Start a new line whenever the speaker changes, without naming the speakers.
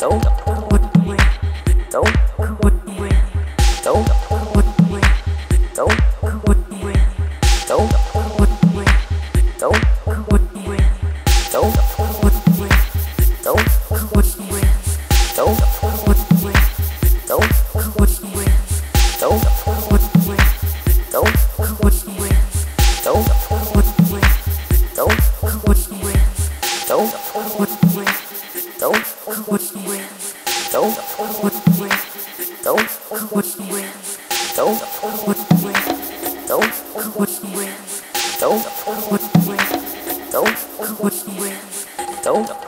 Don't. Don't